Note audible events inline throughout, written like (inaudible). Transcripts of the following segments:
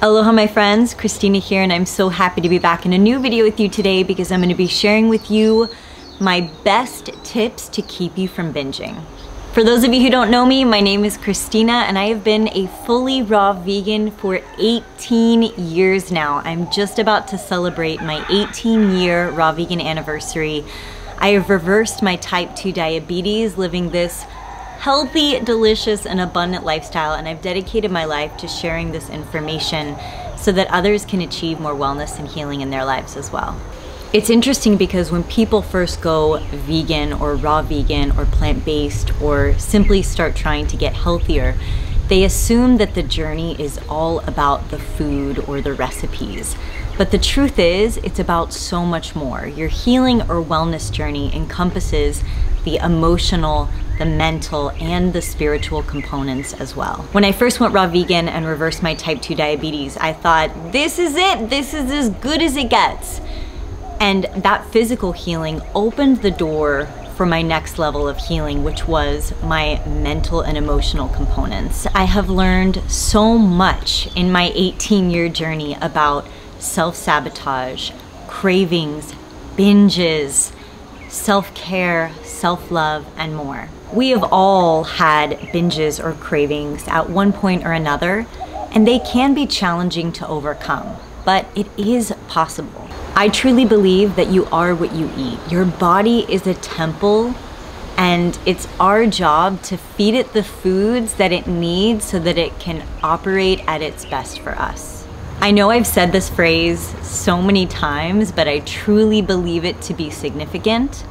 Aloha my friends, Kristina here and I'm so happy to be back in a new video with you today because I'm going to be sharing with you my best tips to keep you from binging. For those of you who don't know me, my name is Kristina and I have been a fully raw vegan for 18 years now. I'm just about to celebrate my 18 year raw vegan anniversary. I have reversed my type 2 diabetes living this healthy, delicious, and abundant lifestyle, and I've dedicated my life to sharing this information so that others can achieve more wellness and healing in their lives as well. It's interesting because when people first go vegan or raw vegan or plant based or simply start trying to get healthier, they assume that the journey is all about the food or the recipes. But the truth is, it's about so much more. Your healing or wellness journey encompasses the emotional, the mental, and the spiritual components as well. When I first went raw vegan and reversed my type 2 diabetes, I thought, this is it, this is as good as it gets. And that physical healing opened the door for my next level of healing, which was my mental and emotional components. I have learned so much in my 18 year journey about self sabotage, cravings, binges, self care, self love, and more. We have all had binges or cravings at one point or another, and they can be challenging to overcome, but it is possible. I truly believe that you are what you eat. Your body is a temple, and it's our job to feed it the foods that it needs so that it can operate at its best for us. I know I've said this phrase so many times, but I truly believe it to be significant.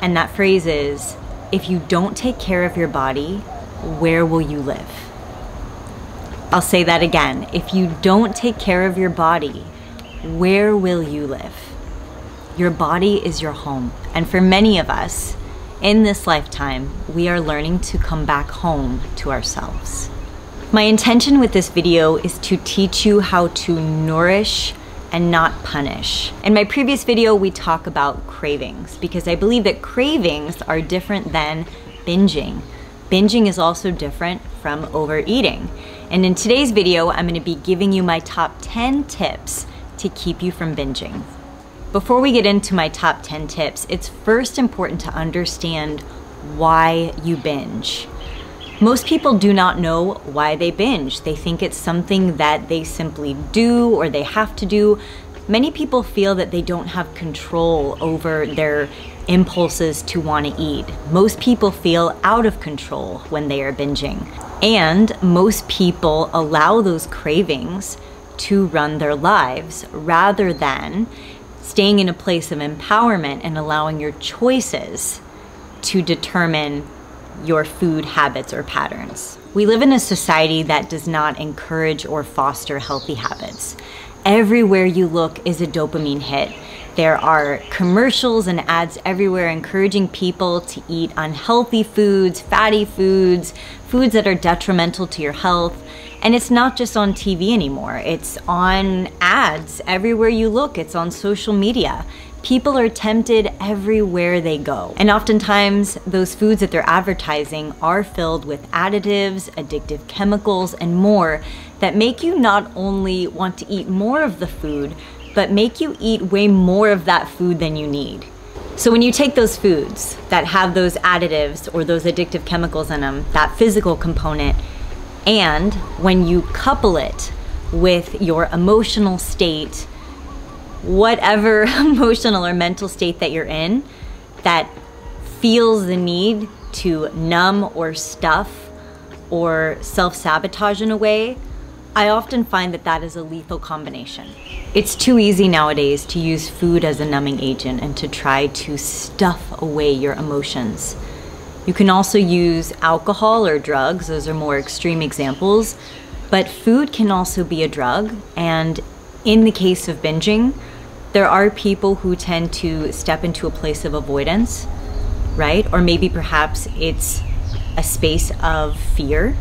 And that phrase is if you don't take care of your body, where will you live? I'll say that again. If you don't take care of your body, where will you live? Your body is your home. And for many of us, in this lifetime, we are learning to come back home to ourselves. My intention with this video is to teach you how to nourish and not punish. In my previous video, we talk about cravings because I believe that cravings are different than binging. Binging is also different from overeating. And in today's video, I'm gonna be giving you my top 10 tips to keep you from binging. Before we get into my top 10 tips, it's first important to understand why you binge. Most people do not know why they binge. They think it's something that they simply do or they have to do. Many people feel that they don't have control over their impulses to want to eat. Most people feel out of control when they are binging. And most people allow those cravings to run their lives rather than staying in a place of empowerment and allowing your choices to determine your food habits or patterns. We live in a society that does not encourage or foster healthy habits. Everywhere you look is a dopamine hit. There are commercials and ads everywhere encouraging people to eat unhealthy foods, fatty foods, foods that are detrimental to your health. And it's not just on TV anymore, it's on ads everywhere you look, it's on social media people are tempted everywhere they go. And oftentimes, those foods that they're advertising are filled with additives, addictive chemicals, and more that make you not only want to eat more of the food, but make you eat way more of that food than you need. So when you take those foods that have those additives or those addictive chemicals in them, that physical component, and when you couple it with your emotional state whatever (laughs) emotional or mental state that you're in that feels the need to numb or stuff or self sabotage in a way, I often find that that is a lethal combination. It's too easy nowadays to use food as a numbing agent and to try to stuff away your emotions. You can also use alcohol or drugs, those are more extreme examples, but food can also be a drug. And in the case of binging, there are people who tend to step into a place of avoidance, right? Or maybe perhaps it's a space of fear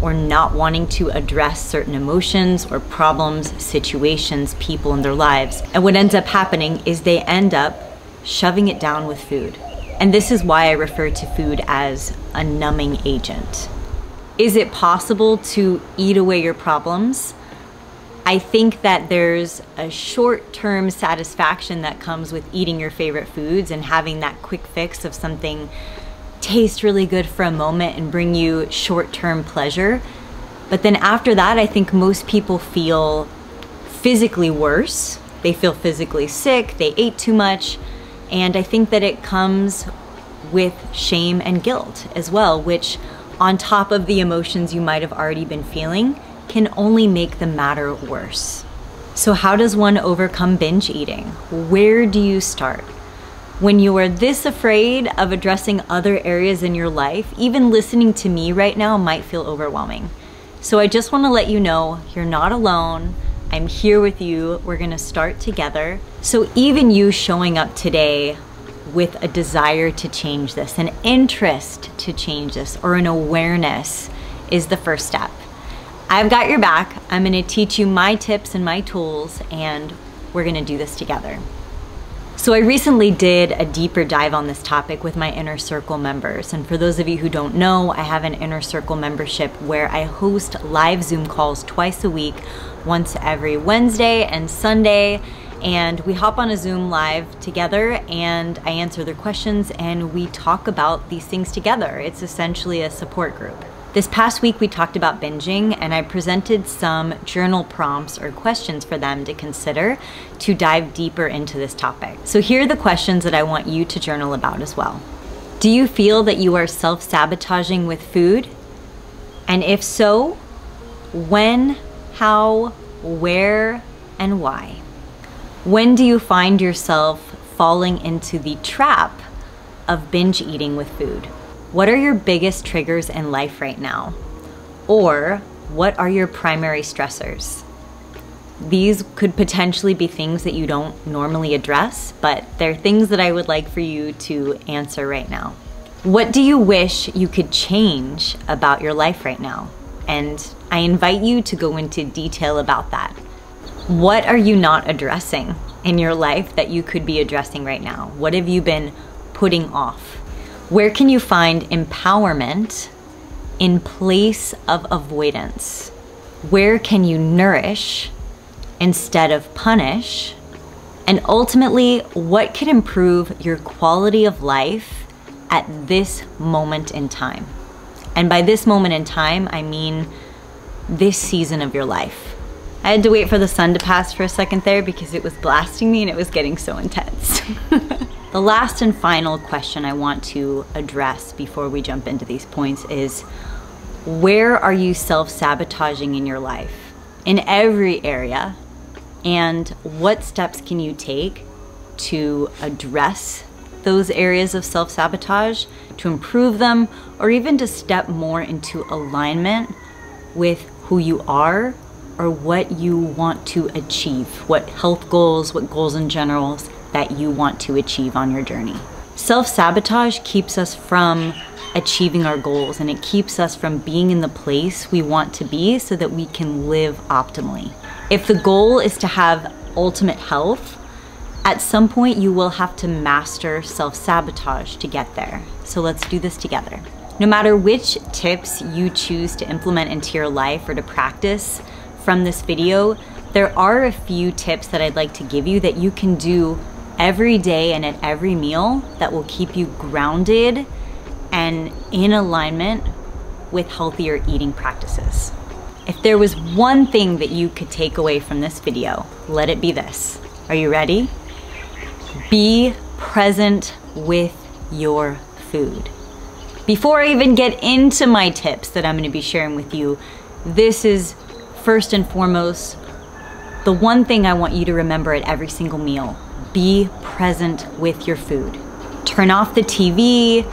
or not wanting to address certain emotions or problems, situations, people in their lives. And what ends up happening is they end up shoving it down with food. And this is why I refer to food as a numbing agent. Is it possible to eat away your problems? I think that there's a short term satisfaction that comes with eating your favorite foods and having that quick fix of something taste really good for a moment and bring you short term pleasure. But then after that, I think most people feel physically worse. They feel physically sick, they ate too much. And I think that it comes with shame and guilt as well, which, on top of the emotions you might have already been feeling, can only make the matter worse. So, how does one overcome binge eating? Where do you start? When you are this afraid of addressing other areas in your life, even listening to me right now might feel overwhelming. So, I just want to let you know you're not alone. I'm here with you. We're going to start together. So, even you showing up today with a desire to change this, an interest to change this, or an awareness is the first step. I've got your back. I'm gonna teach you my tips and my tools, and we're gonna do this together. So, I recently did a deeper dive on this topic with my Inner Circle members. And for those of you who don't know, I have an Inner Circle membership where I host live Zoom calls twice a week, once every Wednesday and Sunday. And we hop on a Zoom live together and I answer their questions and we talk about these things together. It's essentially a support group. This past week, we talked about binging, and I presented some journal prompts or questions for them to consider to dive deeper into this topic. So, here are the questions that I want you to journal about as well. Do you feel that you are self sabotaging with food? And if so, when, how, where, and why? When do you find yourself falling into the trap of binge eating with food? What are your biggest triggers in life right now? Or what are your primary stressors? These could potentially be things that you don't normally address, but they're things that I would like for you to answer right now. What do you wish you could change about your life right now? And I invite you to go into detail about that. What are you not addressing in your life that you could be addressing right now? What have you been putting off? Where can you find empowerment in place of avoidance? Where can you nourish instead of punish? And ultimately, what can improve your quality of life at this moment in time? And by this moment in time, I mean this season of your life. I had to wait for the sun to pass for a second there because it was blasting me and it was getting so intense. (laughs) The last and final question I want to address before we jump into these points is where are you self sabotaging in your life? In every area. And what steps can you take to address those areas of self sabotage, to improve them, or even to step more into alignment with who you are or what you want to achieve, what health goals, what goals in general that you want to achieve on your journey. Self sabotage keeps us from achieving our goals and it keeps us from being in the place we want to be so that we can live optimally. If the goal is to have ultimate health, at some point you will have to master self sabotage to get there. So let's do this together. No matter which tips you choose to implement into your life or to practice from this video, there are a few tips that I'd like to give you that you can do every day and at every meal that will keep you grounded and in alignment with healthier eating practices. If there was one thing that you could take away from this video, let it be this. Are you ready? Be present with your food. Before I even get into my tips that I'm going to be sharing with you, this is first and foremost the one thing I want you to remember at every single meal be present with your food. Turn off the TV,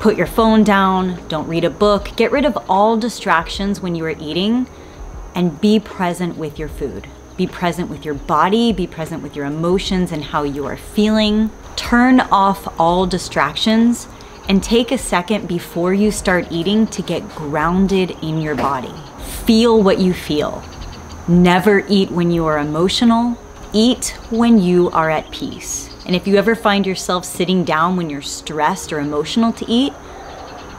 put your phone down, don't read a book, get rid of all distractions when you are eating, and be present with your food. Be present with your body, be present with your emotions and how you are feeling. Turn off all distractions and take a second before you start eating to get grounded in your body. Feel what you feel. Never eat when you are emotional Eat when you are at peace. And if you ever find yourself sitting down when you're stressed or emotional to eat,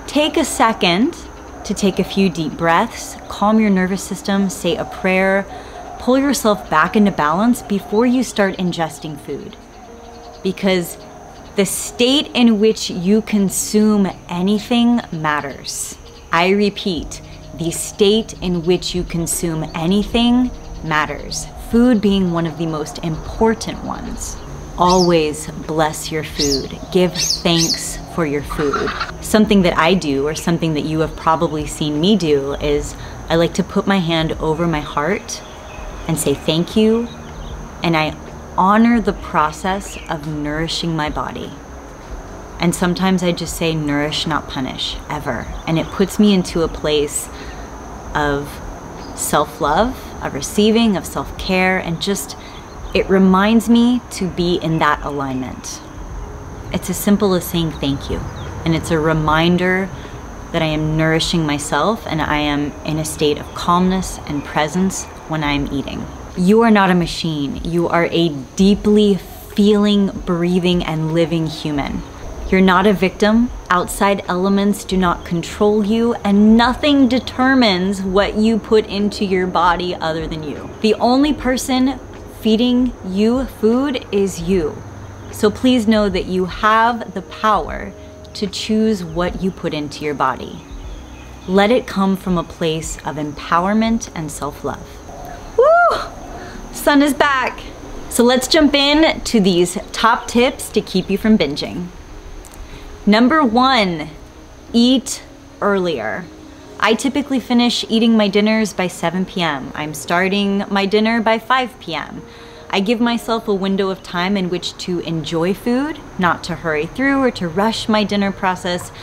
take a second to take a few deep breaths, calm your nervous system, say a prayer, pull yourself back into balance before you start ingesting food. Because the state in which you consume anything matters. I repeat, the state in which you consume anything matters. Food being one of the most important ones. Always bless your food. Give thanks for your food. Something that I do, or something that you have probably seen me do, is I like to put my hand over my heart and say thank you. And I honor the process of nourishing my body. And sometimes I just say nourish, not punish, ever. And it puts me into a place of self love, of receiving, of self care, and just it reminds me to be in that alignment. It's as simple as saying thank you. And it's a reminder that I am nourishing myself and I am in a state of calmness and presence when I am eating. You are not a machine. You are a deeply feeling, breathing, and living human. You're not a victim. Outside elements do not control you, and nothing determines what you put into your body other than you. The only person feeding you food is you. So please know that you have the power to choose what you put into your body. Let it come from a place of empowerment and self love. Woo! Sun is back. So let's jump in to these top tips to keep you from binging. Number one, eat earlier. I typically finish eating my dinners by 7 p.m. I'm starting my dinner by 5 p.m. I give myself a window of time in which to enjoy food, not to hurry through or to rush my dinner process,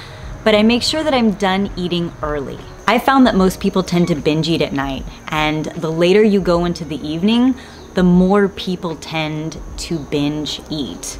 but I make sure that I'm done eating early. I found that most people tend to binge eat at night, and the later you go into the evening, the more people tend to binge eat.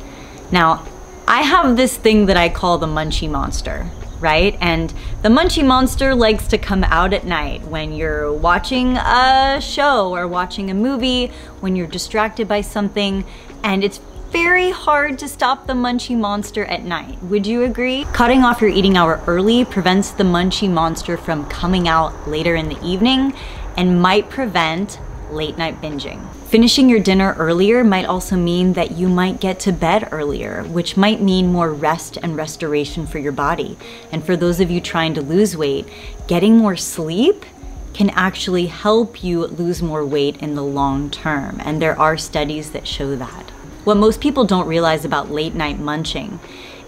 Now, I have this thing that I call the munchie monster right? And the munchie monster likes to come out at night when you're watching a show or watching a movie, when you're distracted by something, and it's very hard to stop the munchie monster at night. Would you agree? Cutting off your eating hour early prevents the munchie monster from coming out later in the evening and might prevent late night binging. Finishing your dinner earlier might also mean that you might get to bed earlier, which might mean more rest and restoration for your body. And for those of you trying to lose weight, getting more sleep can actually help you lose more weight in the long term. And there are studies that show that. What most people don't realize about late night munching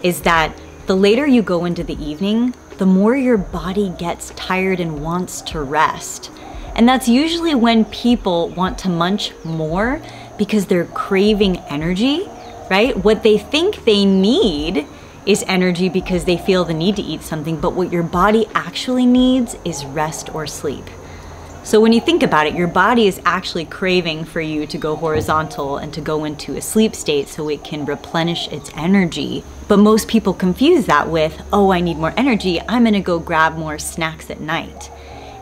is that the later you go into the evening, the more your body gets tired and wants to rest. And that's usually when people want to munch more because they're craving energy, right? What they think they need is energy because they feel the need to eat something, but what your body actually needs is rest or sleep. So when you think about it, your body is actually craving for you to go horizontal and to go into a sleep state so it can replenish its energy. But most people confuse that with, oh, I need more energy, I'm gonna go grab more snacks at night.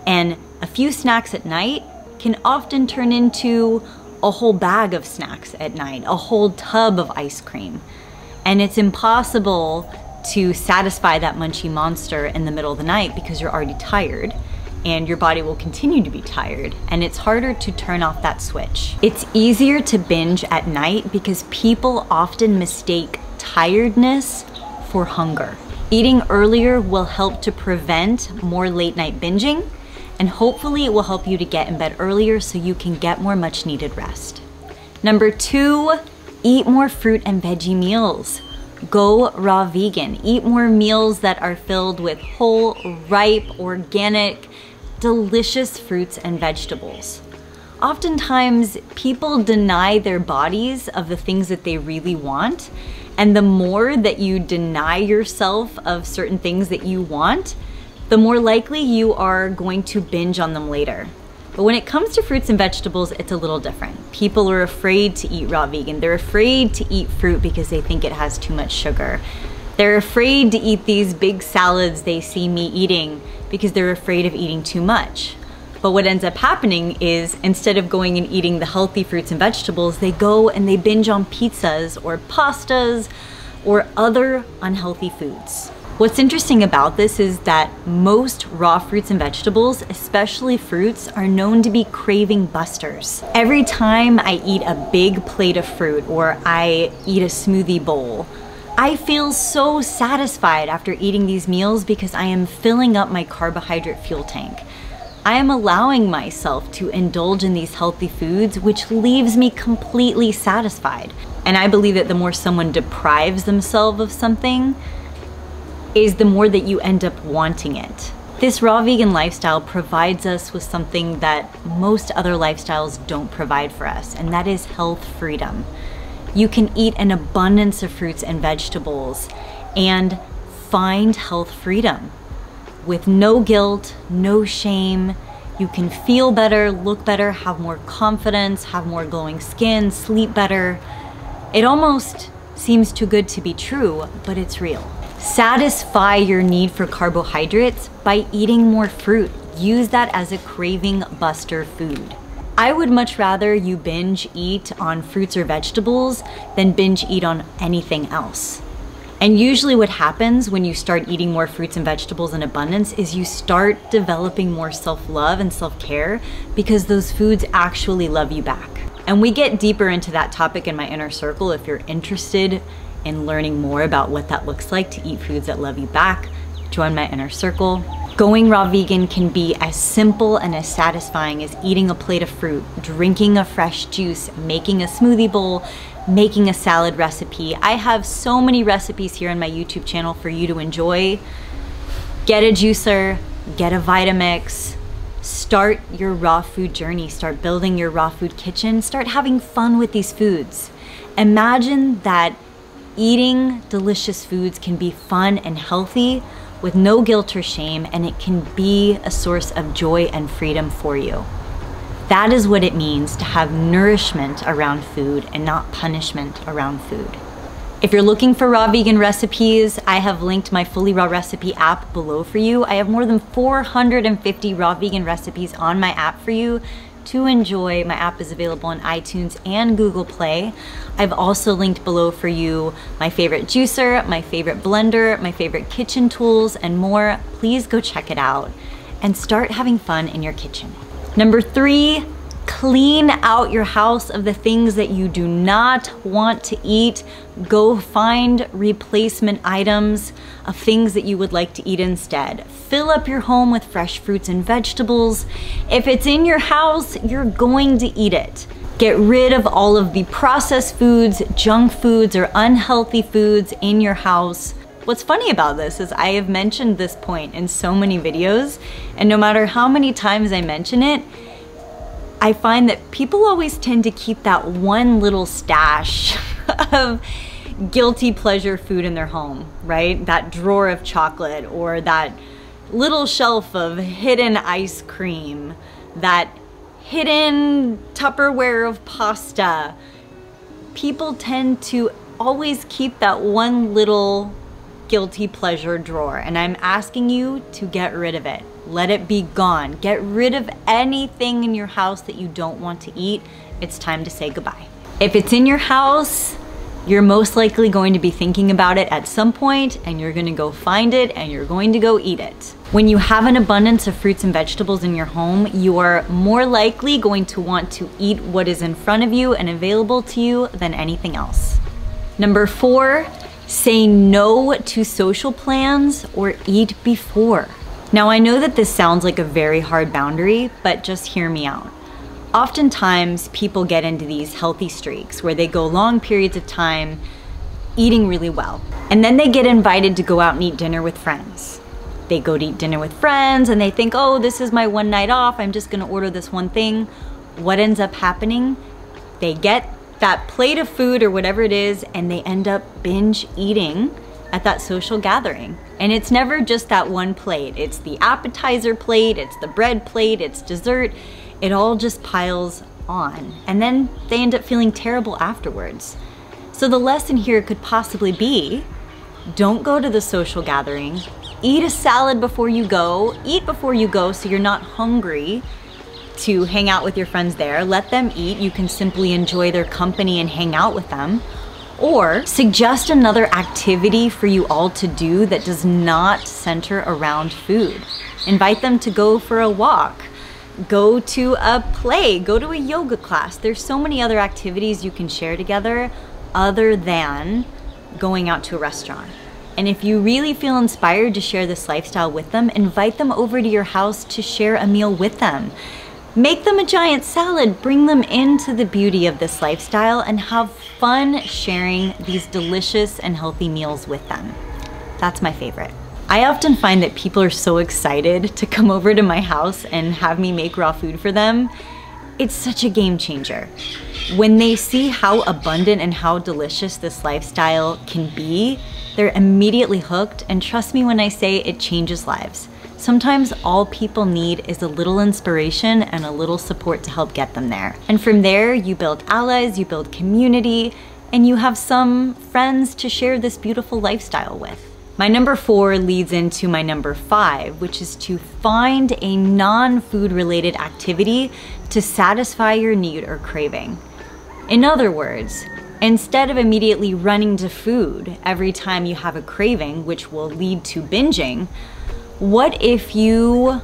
And a few snacks at night can often turn into a whole bag of snacks at night, a whole tub of ice cream. And it's impossible to satisfy that munchy monster in the middle of the night because you're already tired and your body will continue to be tired and it's harder to turn off that switch. It's easier to binge at night because people often mistake tiredness for hunger. Eating earlier will help to prevent more late night binging and hopefully it will help you to get in bed earlier so you can get more much needed rest. Number two, eat more fruit and veggie meals. Go raw vegan. Eat more meals that are filled with whole, ripe, organic, delicious fruits and vegetables. Oftentimes, people deny their bodies of the things that they really want. And the more that you deny yourself of certain things that you want, the more likely you are going to binge on them later. But when it comes to fruits and vegetables, it's a little different. People are afraid to eat raw vegan. They're afraid to eat fruit because they think it has too much sugar. They're afraid to eat these big salads they see me eating because they're afraid of eating too much. But what ends up happening is instead of going and eating the healthy fruits and vegetables, they go and they binge on pizzas or pastas or other unhealthy foods. What's interesting about this is that most raw fruits and vegetables, especially fruits, are known to be craving busters. Every time I eat a big plate of fruit or I eat a smoothie bowl, I feel so satisfied after eating these meals because I am filling up my carbohydrate fuel tank. I am allowing myself to indulge in these healthy foods, which leaves me completely satisfied. And I believe that the more someone deprives themselves of something, is the more that you end up wanting it. This raw vegan lifestyle provides us with something that most other lifestyles don't provide for us, and that is health freedom. You can eat an abundance of fruits and vegetables and find health freedom with no guilt, no shame. You can feel better, look better, have more confidence, have more glowing skin, sleep better. It almost seems too good to be true, but it's real. Satisfy your need for carbohydrates by eating more fruit. Use that as a craving buster food. I would much rather you binge eat on fruits or vegetables than binge eat on anything else. And usually, what happens when you start eating more fruits and vegetables in abundance is you start developing more self love and self care because those foods actually love you back. And we get deeper into that topic in my inner circle if you're interested and learning more about what that looks like to eat foods that love you back, join my inner circle. Going raw vegan can be as simple and as satisfying as eating a plate of fruit, drinking a fresh juice, making a smoothie bowl, making a salad recipe. I have so many recipes here on my YouTube channel for you to enjoy. Get a juicer, get a Vitamix, start your raw food journey, start building your raw food kitchen, start having fun with these foods. Imagine that Eating delicious foods can be fun and healthy with no guilt or shame, and it can be a source of joy and freedom for you. That is what it means to have nourishment around food and not punishment around food. If you're looking for raw vegan recipes, I have linked my Fully Raw Recipe app below for you. I have more than 450 raw vegan recipes on my app for you to enjoy. My app is available on iTunes and Google Play. I've also linked below for you my favorite juicer, my favorite blender, my favorite kitchen tools, and more. Please go check it out and start having fun in your kitchen. Number three, Clean out your house of the things that you do not want to eat. Go find replacement items of things that you would like to eat instead. Fill up your home with fresh fruits and vegetables. If it's in your house, you're going to eat it. Get rid of all of the processed foods, junk foods, or unhealthy foods in your house. What's funny about this is I have mentioned this point in so many videos, and no matter how many times I mention it, I find that people always tend to keep that one little stash (laughs) of guilty pleasure food in their home, right? That drawer of chocolate or that little shelf of hidden ice cream, that hidden Tupperware of pasta. People tend to always keep that one little guilty pleasure drawer, and I'm asking you to get rid of it. Let it be gone. Get rid of anything in your house that you don't want to eat. It's time to say goodbye. If it's in your house, you're most likely going to be thinking about it at some point and you're gonna go find it and you're going to go eat it. When you have an abundance of fruits and vegetables in your home, you are more likely going to want to eat what is in front of you and available to you than anything else. Number four, say no to social plans or eat before. Now, I know that this sounds like a very hard boundary, but just hear me out. Oftentimes, people get into these healthy streaks where they go long periods of time eating really well. And then they get invited to go out and eat dinner with friends. They go to eat dinner with friends and they think, oh, this is my one night off. I'm just gonna order this one thing. What ends up happening? They get that plate of food or whatever it is and they end up binge eating at that social gathering. And it's never just that one plate. It's the appetizer plate, it's the bread plate, it's dessert. It all just piles on. And then they end up feeling terrible afterwards. So the lesson here could possibly be don't go to the social gathering. Eat a salad before you go. Eat before you go so you're not hungry to hang out with your friends there. Let them eat. You can simply enjoy their company and hang out with them. Or suggest another activity for you all to do that does not center around food. Invite them to go for a walk, go to a play, go to a yoga class. There's so many other activities you can share together other than going out to a restaurant. And if you really feel inspired to share this lifestyle with them, invite them over to your house to share a meal with them. Make them a giant salad, bring them into the beauty of this lifestyle, and have fun sharing these delicious and healthy meals with them. That's my favorite. I often find that people are so excited to come over to my house and have me make raw food for them. It's such a game changer. When they see how abundant and how delicious this lifestyle can be, they're immediately hooked, and trust me when I say it changes lives. Sometimes all people need is a little inspiration and a little support to help get them there. And from there, you build allies, you build community, and you have some friends to share this beautiful lifestyle with. My number four leads into my number five, which is to find a non food related activity to satisfy your need or craving. In other words, Instead of immediately running to food every time you have a craving, which will lead to binging, what if you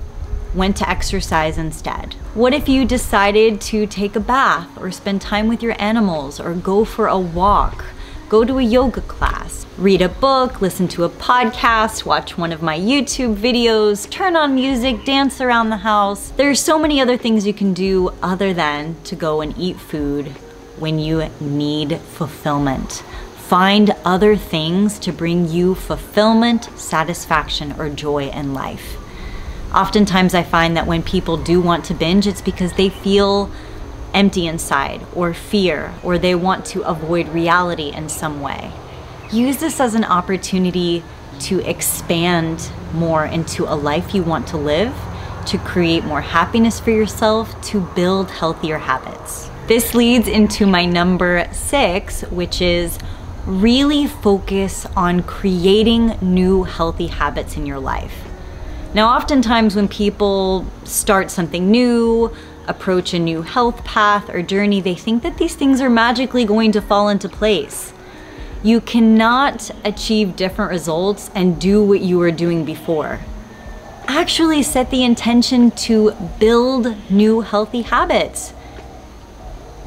went to exercise instead? What if you decided to take a bath or spend time with your animals or go for a walk? Go to a yoga class, read a book, listen to a podcast, watch one of my YouTube videos, turn on music, dance around the house. There's so many other things you can do other than to go and eat food when you need fulfillment. Find other things to bring you fulfillment, satisfaction, or joy in life. Oftentimes, I find that when people do want to binge, it's because they feel empty inside, or fear, or they want to avoid reality in some way. Use this as an opportunity to expand more into a life you want to live, to create more happiness for yourself, to build healthier habits. This leads into my number six, which is really focus on creating new healthy habits in your life. Now, oftentimes when people start something new, approach a new health path or journey, they think that these things are magically going to fall into place. You cannot achieve different results and do what you were doing before. Actually, set the intention to build new healthy habits.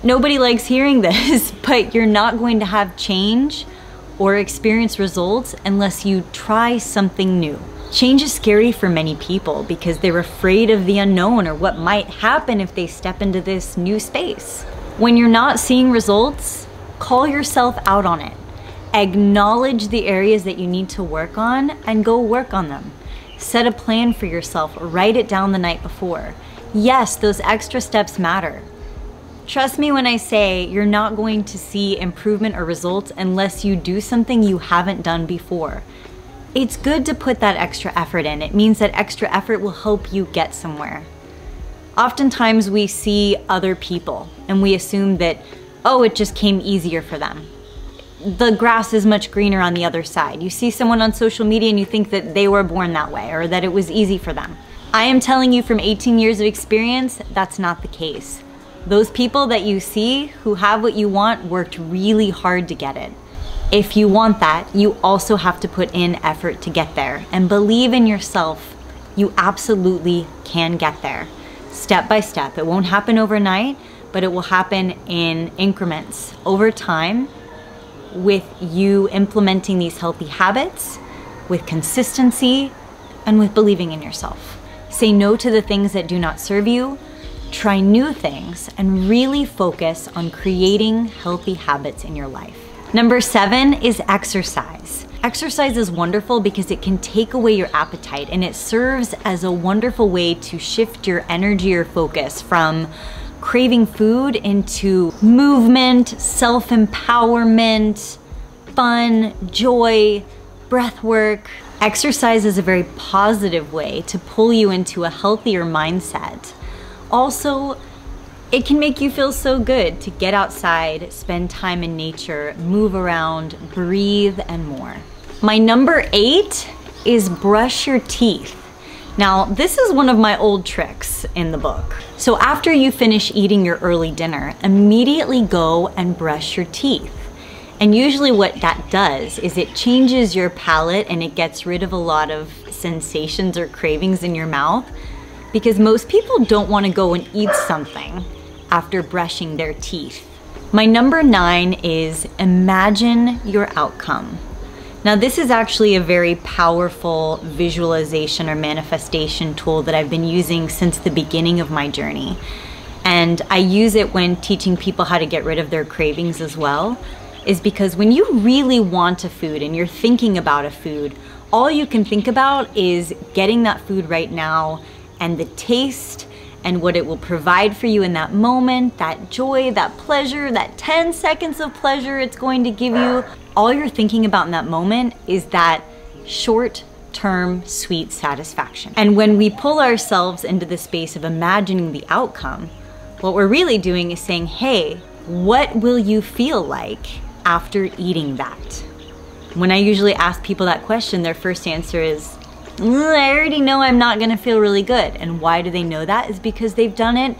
Nobody likes hearing this, (laughs) but you're not going to have change or experience results unless you try something new. Change is scary for many people because they're afraid of the unknown or what might happen if they step into this new space. When you're not seeing results, call yourself out on it. Acknowledge the areas that you need to work on and go work on them. Set a plan for yourself, write it down the night before. Yes, those extra steps matter. Trust me when I say you're not going to see improvement or results unless you do something you haven't done before. It's good to put that extra effort in. It means that extra effort will help you get somewhere. Oftentimes we see other people and we assume that, oh, it just came easier for them. The grass is much greener on the other side. You see someone on social media and you think that they were born that way or that it was easy for them. I am telling you from 18 years of experience, that's not the case. Those people that you see who have what you want worked really hard to get it. If you want that, you also have to put in effort to get there and believe in yourself. You absolutely can get there step by step. It won't happen overnight, but it will happen in increments over time with you implementing these healthy habits, with consistency, and with believing in yourself. Say no to the things that do not serve you Try new things and really focus on creating healthy habits in your life. Number seven is exercise. Exercise is wonderful because it can take away your appetite and it serves as a wonderful way to shift your energy or focus from craving food into movement, self empowerment, fun, joy, breath work. Exercise is a very positive way to pull you into a healthier mindset also, it can make you feel so good to get outside, spend time in nature, move around, breathe, and more. My number eight is brush your teeth. Now, this is one of my old tricks in the book. So after you finish eating your early dinner, immediately go and brush your teeth. And usually what that does is it changes your palate and it gets rid of a lot of sensations or cravings in your mouth because most people don't want to go and eat something after brushing their teeth. My number nine is imagine your outcome. Now this is actually a very powerful visualization or manifestation tool that I've been using since the beginning of my journey. And I use it when teaching people how to get rid of their cravings as well, is because when you really want a food and you're thinking about a food, all you can think about is getting that food right now and the taste and what it will provide for you in that moment, that joy, that pleasure, that 10 seconds of pleasure it's going to give you. All you're thinking about in that moment is that short term sweet satisfaction. And when we pull ourselves into the space of imagining the outcome, what we're really doing is saying, hey, what will you feel like after eating that? When I usually ask people that question, their first answer is, I already know I'm not gonna feel really good. And why do they know that? Is because they've done it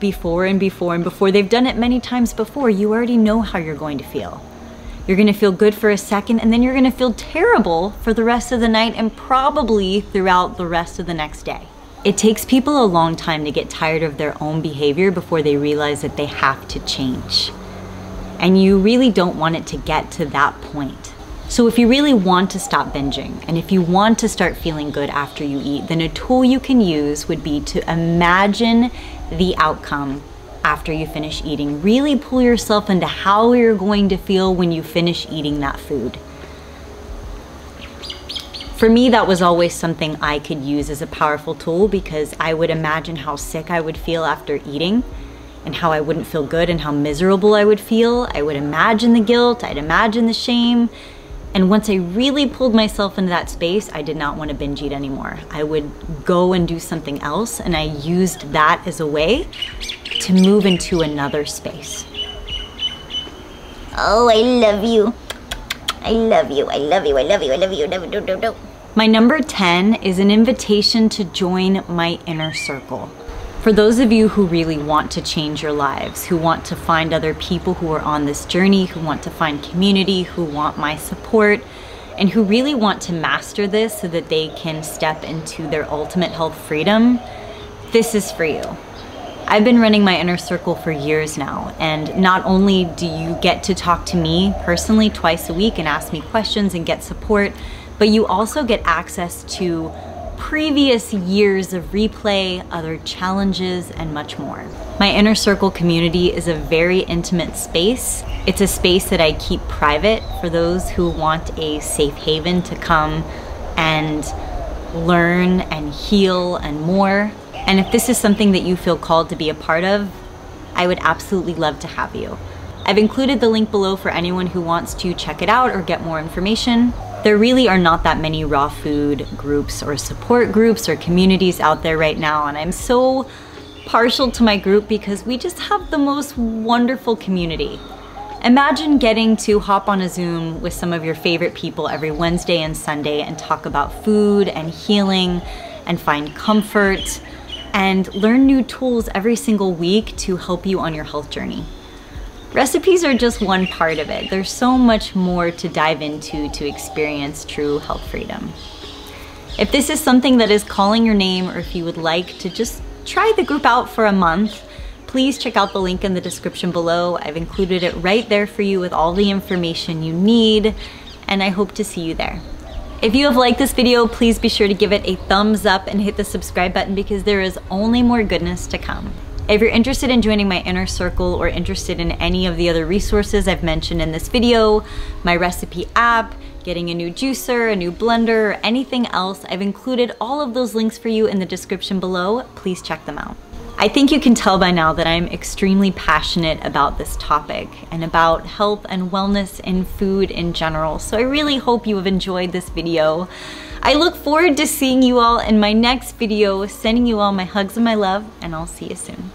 before and before and before. They've done it many times before. You already know how you're going to feel. You're gonna feel good for a second and then you're gonna feel terrible for the rest of the night and probably throughout the rest of the next day. It takes people a long time to get tired of their own behavior before they realize that they have to change. And you really don't want it to get to that point. So if you really want to stop binging and if you want to start feeling good after you eat, then a tool you can use would be to imagine the outcome after you finish eating. Really pull yourself into how you're going to feel when you finish eating that food. For me, that was always something I could use as a powerful tool because I would imagine how sick I would feel after eating and how I wouldn't feel good and how miserable I would feel. I would imagine the guilt, I'd imagine the shame. And once I really pulled myself into that space, I did not want to binge eat anymore. I would go and do something else, and I used that as a way to move into another space. Oh, I love you. I love you. I love you. I love you. I love you. You. No, no, no. My number 10 is an invitation to join my inner circle. For those of you who really want to change your lives, who want to find other people who are on this journey, who want to find community, who want my support, and who really want to master this so that they can step into their ultimate health freedom, this is for you. I've been running my inner circle for years now, and not only do you get to talk to me personally twice a week and ask me questions and get support, but you also get access to previous years of replay, other challenges, and much more. My inner circle community is a very intimate space. It's a space that I keep private for those who want a safe haven to come and learn and heal and more. And if this is something that you feel called to be a part of, I would absolutely love to have you. I've included the link below for anyone who wants to check it out or get more information. There really are not that many raw food groups or support groups or communities out there right now, and I'm so partial to my group because we just have the most wonderful community. Imagine getting to hop on a Zoom with some of your favorite people every Wednesday and Sunday and talk about food and healing and find comfort and learn new tools every single week to help you on your health journey. Recipes are just one part of it. There's so much more to dive into to experience true health freedom. If this is something that is calling your name or if you would like to just try the group out for a month, please check out the link in the description below. I've included it right there for you with all the information you need, and I hope to see you there. If you have liked this video, please be sure to give it a thumbs up and hit the subscribe button because there is only more goodness to come. If you're interested in joining my inner circle or interested in any of the other resources I've mentioned in this video, my recipe app, getting a new juicer, a new blender, or anything else, I've included all of those links for you in the description below. Please check them out. I think you can tell by now that I'm extremely passionate about this topic and about health and wellness in food in general. So I really hope you have enjoyed this video. I look forward to seeing you all in my next video, sending you all my hugs and my love, and I'll see you soon.